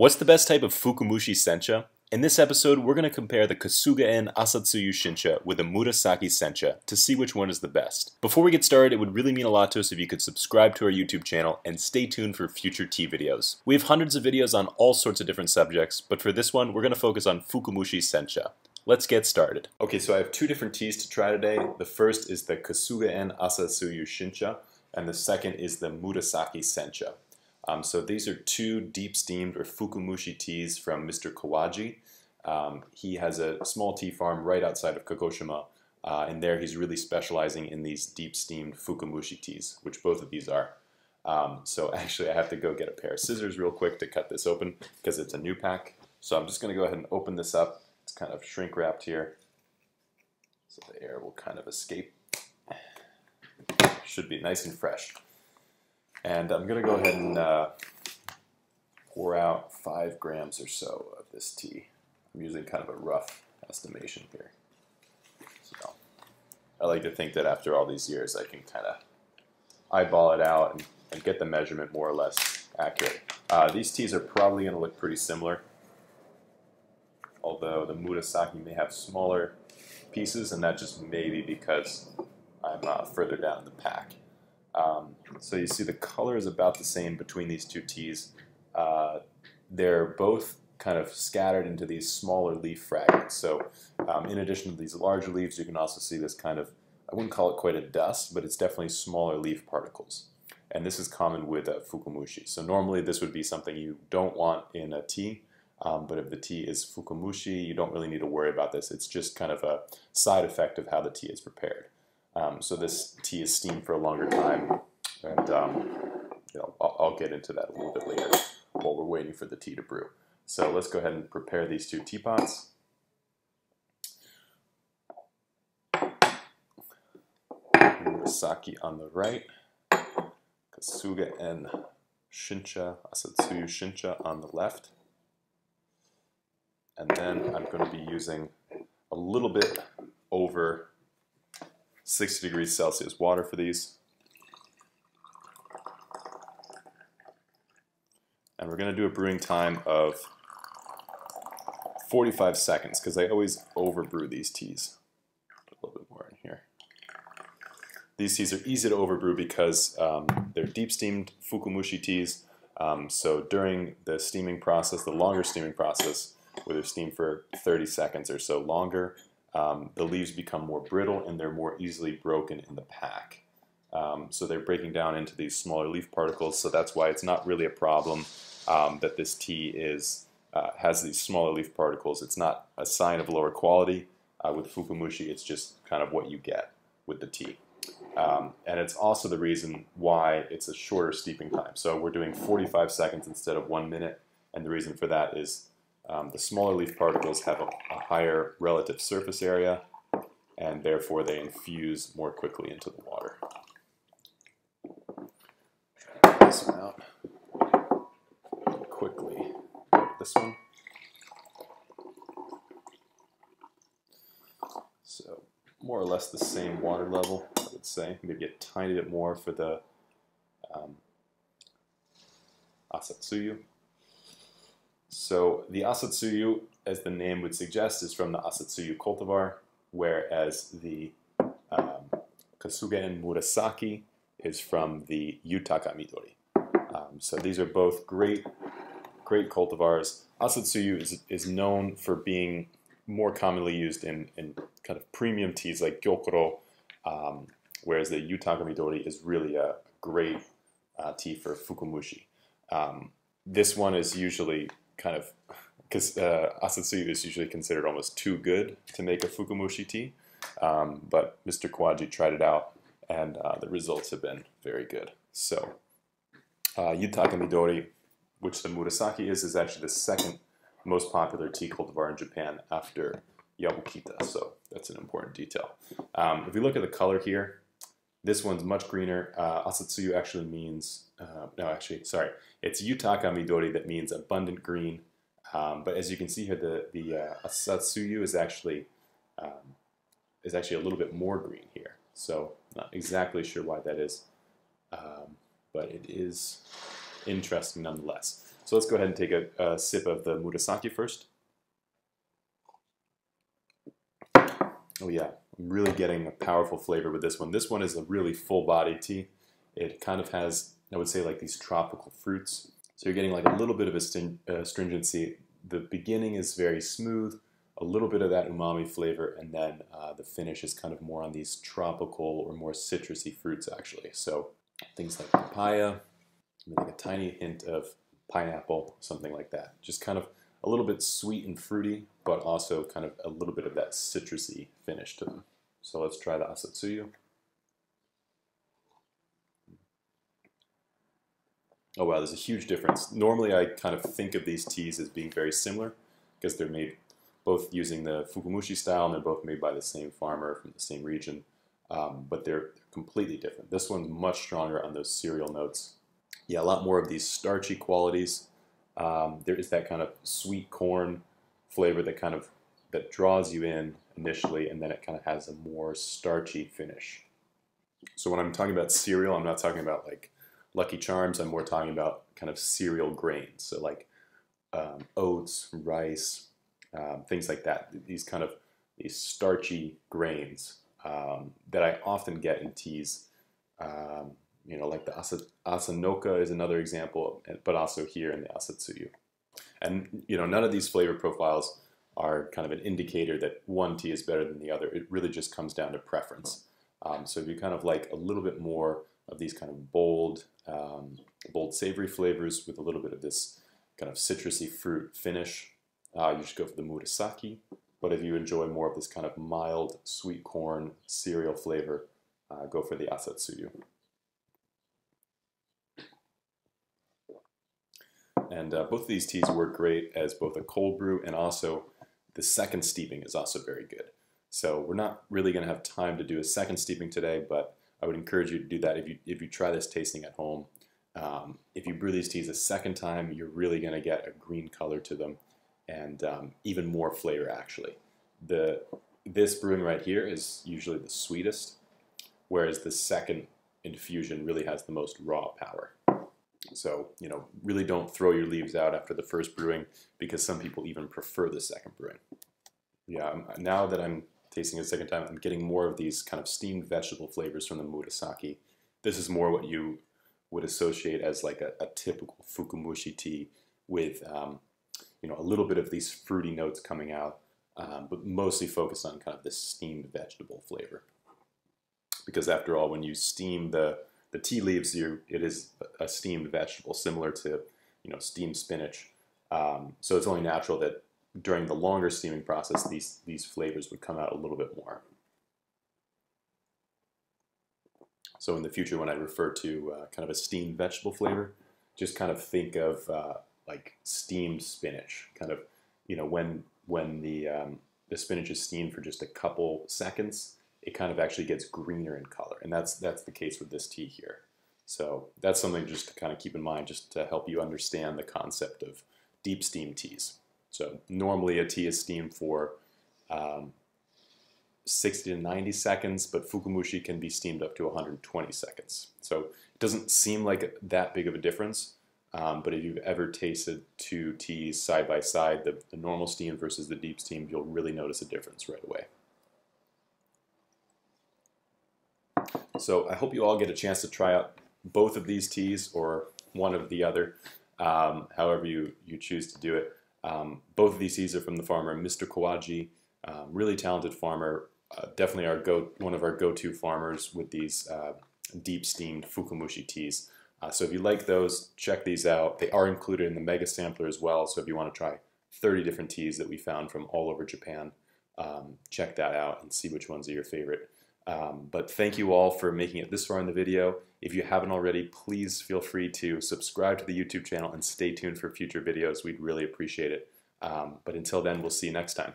What's the best type of Fukamushi Sencha? In this episode, we're going to compare the Kasuga-en Asatsuyu Shincha with the Murasaki Sencha to see which one is the best. Before we get started, it would really mean a lot to us if you could subscribe to our YouTube channel and stay tuned for future tea videos. We have hundreds of videos on all sorts of different subjects, but for this one, we're going to focus on Fukamushi Sencha. Let's get started. Okay, so I have two different teas to try today. The first is the Kasuga-en Asatsuyu Shincha, and the second is the Murasaki Sencha. Um, so these are two deep steamed or fukamushi teas from Mr. Kawaji. Um, he has a small tea farm right outside of Kagoshima, uh, and there he's really specializing in these deep steamed fukamushi teas, which both of these are. Um, so actually I have to go get a pair of scissors real quick to cut this open because it's a new pack. So I'm just going to go ahead and open this up. It's kind of shrink wrapped here. So the air will kind of escape. Should be nice and fresh. And I'm going to go ahead and uh, pour out five grams or so of this tea. I'm using kind of a rough estimation here. So I like to think that after all these years, I can kind of eyeball it out and, and, get the measurement more or less accurate. Uh, these teas are probably going to look pretty similar, although the Murasaki may have smaller pieces, and that just may be because I'm uh, further down the pack. Um, so you see the color is about the same between these two teas. Uh, they're both kind of scattered into these smaller leaf fragments. So um, in addition to these larger leaves, you can also see this kind of, I wouldn't call it quite a dust, but it's definitely smaller leaf particles. And this is common with uh, fukamushi. So normally this would be something you don't want in a tea, um, but if the tea is fukamushi, you don't really need to worry about this. It's just kind of a side effect of how the tea is prepared. Um, so this tea is steamed for a longer time, and um, you know, I'll, I'll, get into that a little bit later while we're waiting for the tea to brew. So let's go ahead and prepare these two teapots. Murasaki on the right, Kasuga-en Shincha, Asatsuyu Shincha on the left. And then I'm going to be using a little bit over 60 degrees Celsius water for these. And we're going to do a brewing time of 45 seconds because I always overbrew these teas. Put a little bit more in here. These teas are easy to overbrew because um, they're deep steamed fukamushi teas. Um, so during the steaming process, the longer steaming process, where they're steamed for 30 seconds or so longer, um, the leaves become more brittle and they're more easily broken in the pack. Um, so they're breaking down into these smaller leaf particles, so that's why it's not really a problem um, that this tea is uh, has these smaller leaf particles. It's not a sign of lower quality. Uh, with fukamushi, it's just kind of what you get with the tea. Um, and it's also the reason why it's a shorter steeping time. So we're doing 45 seconds instead of one minute, and the reason for that is um, the smaller leaf particles have a, a, higher relative surface area and therefore they infuse more quickly into the water. This one out quickly. This one. So more or less the same water level, I would say. Maybe a tiny bit more for the um, asatsuyu. So the Asatsuyu, as the name would suggest, is from the Asatsuyu cultivar, whereas the um, Murasaki is from the Yutaka Midori. Um, so these are both great, great cultivars. Asatsuyu is, is known for being more commonly used in, in kind of premium teas like Gyokuro, um, whereas the Yutaka Midori is really a great uh, tea for Fukamushi. Um, this one is usually kind of because uh, asatsuyu is usually considered almost too good to make a fukamushi tea. Um, but Mr. Kawaji tried it out, and uh, the results have been very good. So, uh, Yutaka Midori, which the Murasaki is, is actually the second most popular tea cultivar in Japan after Yabukita. So that's an important detail. Um, if we look at the color here, this one's much greener. Uh, asatsuyu actually means, uh, no, actually, sorry, it's Yutaka Midori that means abundant green. Um, but as you can see here, the the uh, Asatsuyu is actually um, is actually a little bit more green here. So not exactly sure why that is, um, but it is interesting nonetheless. So let's go ahead and take a, a sip of the Murasaki first. Oh yeah, I'm really getting a powerful flavor with this one. This one is a really full-bodied tea. It kind of has, I would say, like these tropical fruits. So you're getting like a little bit of a uh. The beginning is very smooth, a little bit of that umami flavor, and then uh, the finish is kind of more on these tropical or more citrusy fruits actually. So things like papaya, like a tiny hint of pineapple, something like that. Just kind of a little bit sweet and fruity, but also kind of a little bit of that citrusy finish to them. So let's try the asatsuyu. Oh wow, there's a huge difference. Normally I kind of think of these teas as being very similar because they're made both using the Fukamushi style and they're both made by the same farmer from the same region, um, but they're completely different. This one's much stronger on those cereal notes. Yeah, a lot more of these starchy qualities um, there is that kind of sweet corn flavor that kind of that draws you in initially, and then it kind of has a more starchy finish. So when I'm talking about cereal, I'm not talking about like Lucky Charms. I'm more talking about kind of cereal grains, so like um, oats, rice, um, things like that. These kind of these starchy grains um, that I often get in teas. Um, you know, like the asa, asanoka is another example, but also here in the asatsuyu. And, you know, none of these flavor profiles are kind of an indicator that one tea is better than the other. It really just comes down to preference. Um, so if you kind of like a little bit more of these kind of bold, um, bold savory flavors with a little bit of this kind of citrusy fruit finish, uh, you should go for the murasaki. But if you enjoy more of this kind of mild sweet corn cereal flavor, uh, go for the asatsuyu. And uh, both of these teas work great as both a cold brew and also the second steeping is also very good. So we're not really going to have time to do a second steeping today, but I would encourage you to do that if you, if you try this tasting at home. Um, if you brew these teas a second time, you're really going to get a green color to them and um, even more flavor actually. The, this brewing right here is usually the sweetest, whereas the second infusion really has the most raw power. So, you know, really don't throw your leaves out after the first brewing because some people even prefer the second brewing. Yeah, now that I'm tasting it a second time, I'm getting more of these kind of steamed vegetable flavors from the murasaki. This is more what you would associate as like a, a typical fukamushi tea with, um, you know, a little bit of these fruity notes coming out, um, but mostly focused on kind of this steamed vegetable flavor. Because after all, when you steam the the tea leaves you it is a steamed vegetable similar to you know steamed spinach um, so it's only natural that during the longer steaming process these these flavors would come out a little bit more so in the future when I refer to uh, kind of a steamed vegetable flavor just kind of think of uh, like steamed spinach kind of you know when when the um, the spinach is steamed for just a couple seconds it kind of actually gets greener in color. And that's, that's the case with this tea here. So that's something just to kind of keep in mind just to help you understand the concept of deep steam teas. So normally a tea is steamed for um, 60 to 90 seconds, but Fukamushi can be steamed up to 120 seconds. So it doesn't seem like that big of a difference, um, but if you've ever tasted two teas side by side, the, the normal steam versus the deep steam, you'll really notice a difference right away. So I hope you all get a chance to try out both of these teas or one of the other, um, however you, you choose to do it. Um, both of these teas are from the farmer Mr. Kawaji, um, really talented farmer, uh, definitely our go one of our go-to farmers with these uh, deep steamed Fukamushi teas. Uh, so if you like those, check these out. They are included in the mega sampler as well. So if you want to try 30 different teas that we found from all over Japan, um, check that out and see which ones are your favorite. Um, but thank you all for making it this far in the video. If you haven't already, please feel free to subscribe to the YouTube channel and stay tuned for future videos. We'd really appreciate it. Um, but until then, we'll see you next time.